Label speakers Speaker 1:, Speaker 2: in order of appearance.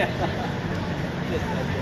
Speaker 1: Yes, yes.